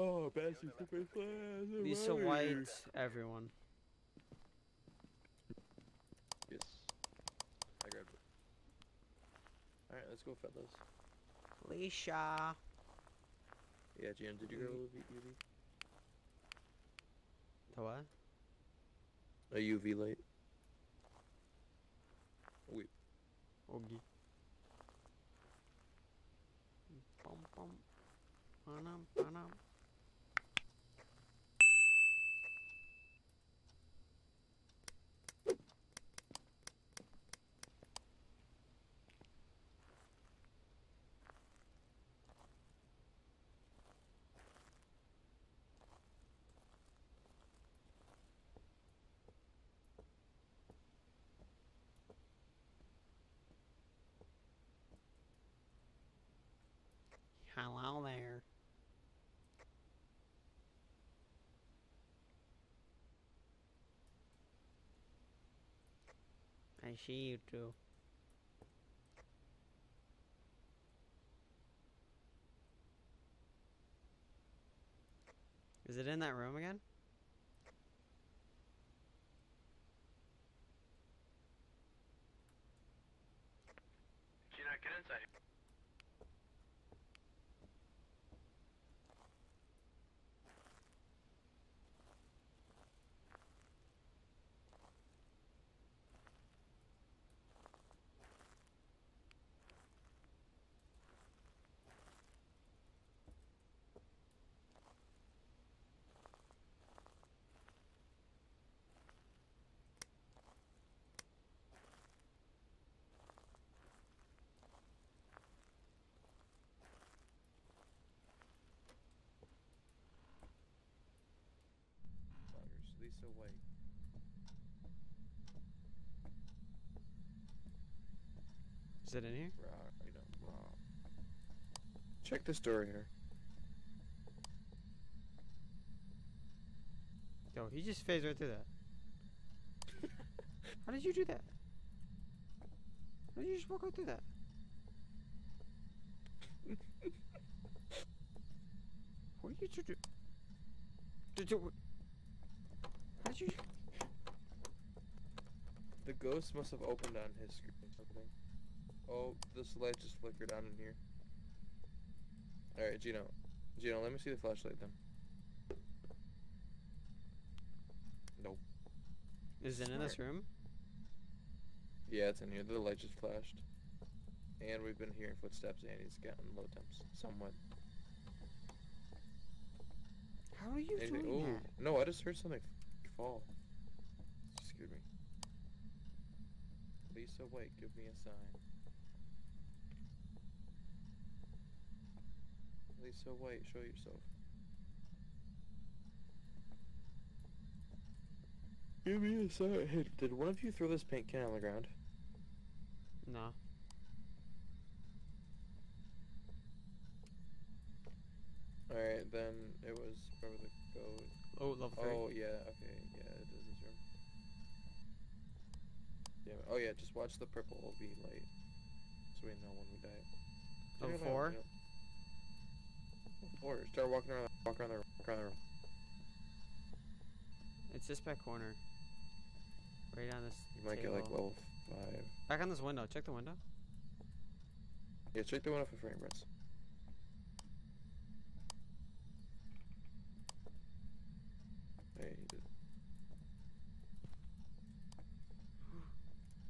Oh, Bessie, super fast. Lisa White, everyone. Yes. I grabbed it. Alright, let's go, fellas. Alicia. Yeah, GM, did you grab a UV? The what? A UV light? Wait. Oogie. Bum, bum. Ba-dum, ba-dum. Hello there. I see you too. Is it in that room again? Gina, get inside. Is it in here? Check this door here. Yo, he just phased right through that. How did you do that? How did you just walk right through that? what did you do? Did you? How did you? The ghost must have opened on his screen. Oh, this light just flickered on in here. Alright, Gino. Gino, let me see the flashlight then. Nope. Is it in this room? Yeah, it's in here. The light just flashed. And we've been hearing footsteps and he's gotten low temps. Somewhat. How are you doing ooh, that? No, I just heard something fall. Excuse me. Lisa, wait, give me a sign. Lisa, White, show yourself. Give me a sign. Hey, did one of you throw this paint can on the ground? No. Alright, then it was probably the code. Oh, level three. Oh yeah, okay, yeah, it is this room. Yeah. Oh yeah, just watch the purple OB light, so we know when we die. Turn Level your light on, four? Four. Start walking around. Walk around the. Walk around the room. It's this back corner. Right on this. You might get like table. level five. Back on this window. Check the window. Yeah, check the window off of frame rates. Hey.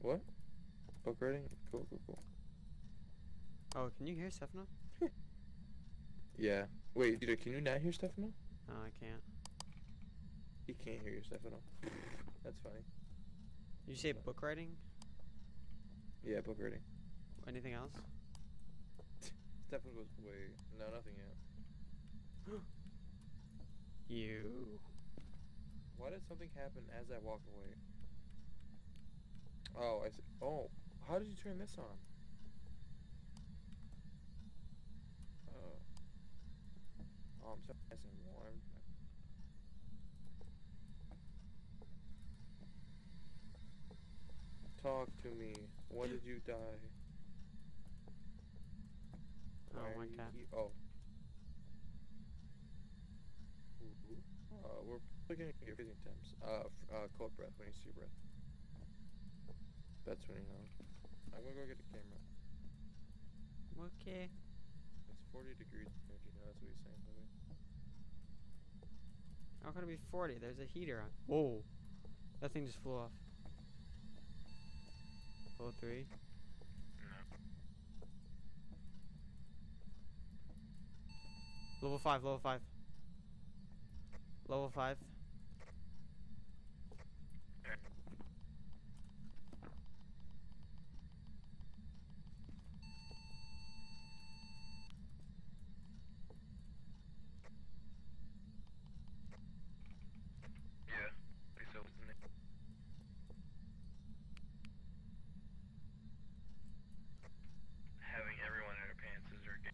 What? Book reading? Cool, cool, cool. Oh, can you hear Stefano? Yeah. Wait, dude, can you not hear Stefano? No, I can't. He can't hear you, Stefano. That's funny. Did you say book writing? Yeah, book writing. Anything else? Stefano goes, wait, no, nothing yet. You. Why did something happen as I walked away? Oh, I see. Oh, how did you turn this on? Oh. Oh, I'm so nice and warm. Talk to me. When did you die? Oh Why my god. he- oh. Uh, we're looking at your freezing temps. Uh, uh, cold breath when you see breath. That's when you know. I'm gonna go get a camera. Okay. It's 40 degrees here, you know, that's what he's saying, by the way. How could it be 40? There's a heater on. Whoa. That thing just flew off. Level 3. Level 5, level 5. Level 5. Yeah. Lisa was the name. Having everyone in their pants is their game.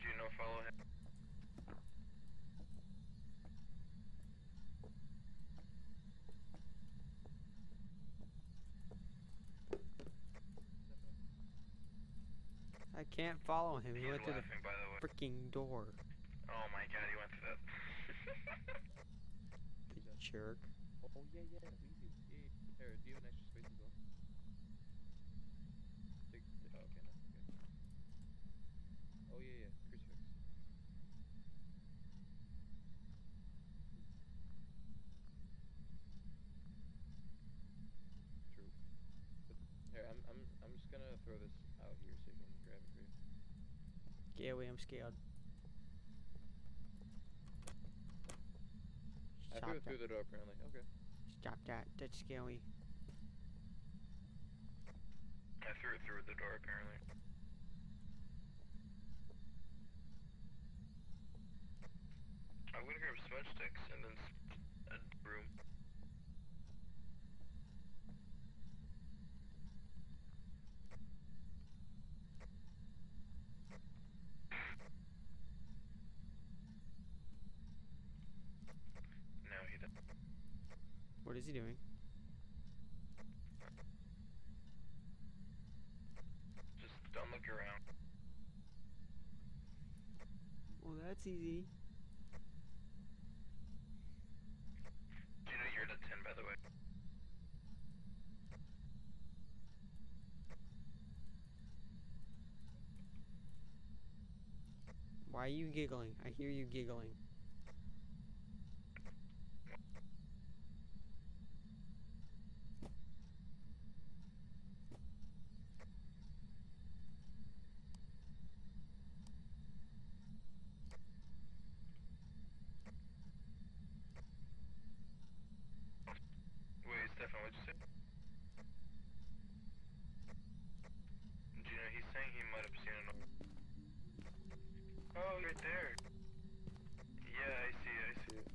Do you know follow him? I can't follow him. He He's went through the the freaking door. Oh my god, he went through that. The jerk. Oh, oh, yeah, yeah, easy. Yeah, yeah. Here, do you have an extra space as well? Take, oh, okay, no, good. Oh, yeah, yeah, crucifix. True. But here, I'm, I'm, I'm just gonna throw this out here so you can grab it for you. Get away, I'm scared. I Stop threw it that. through the door apparently. Okay. Stop that. That's scary. I threw it through the door apparently. I'm gonna grab smudge sticks and then s- a broom. No, he doesn't. What is he doing? Just don't look around. Well, that's easy. Do you know you're at a 10 by the way? Why are you giggling? I hear you giggling. Do he's saying he might have seen an Oh, right there. Yeah, I see it, I see it.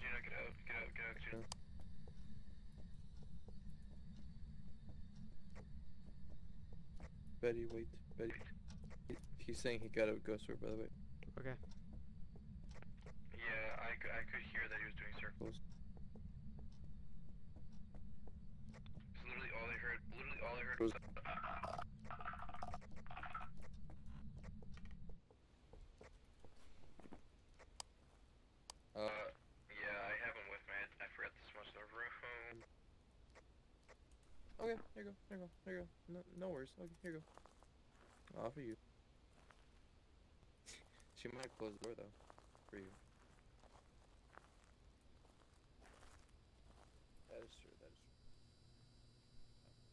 Gino, get out, get out, get out, Gino. Betty, wait. Betty. He's saying he got a ghost orb, by the way. Okay. Yeah, I, I could hear that he was doing circles. It's literally all I heard. Literally all I heard was. Uh, Yeah, I have him with me. I, I forgot to smudge the room. Okay, here you go, here you go, here you go. No, no worries. Okay, here you go. I'll offer you. she might close the door though, for you. That is true. That is true.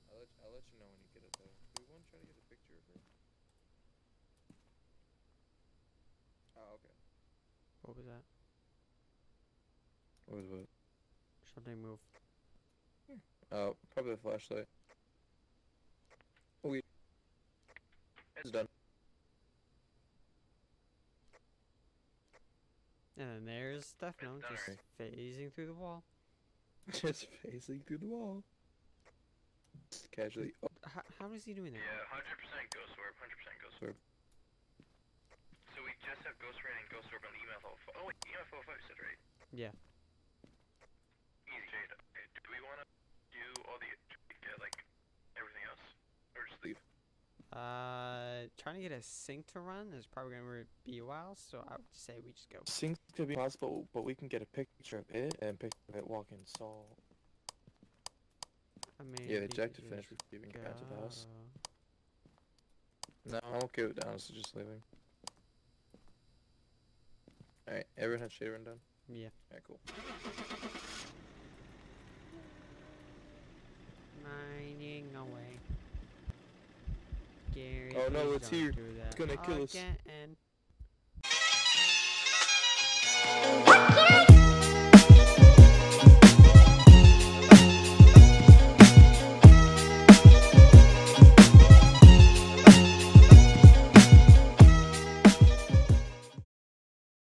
I'll let I'll let you know when you get it though. Do we want to try to get a picture of her? Oh, okay. What was that? What was what? Something moved. Oh, probably a flashlight. We. It's done. And then there's Stefano just already. phasing through the wall. Just phasing through the wall. Just casually. Oh, How, how is he doing that? Yeah, hundred percent ghost orb. Hundred percent ghost orb. Orb. So we just have ghost writing and ghost orb on the EMF level. Oh wait, EMF level five said right? Yeah. Easy, Jade. Okay, do we want to do all the yeah, like everything else, or just leave? Uh, trying to get a sync to run is probably gonna be a while, so I would say we just go. Sync could be possible, but we can get a picture of it and picture of it walking Saul. I mean, Yeah, the we objective could finished just with giving back to the house. No, I'm okay with down, so just leaving. Alright, everyone had Sharon done? Yeah. Alright, cool. Mining away. Gary, Oh, no, it's here. It's gonna kill us. again.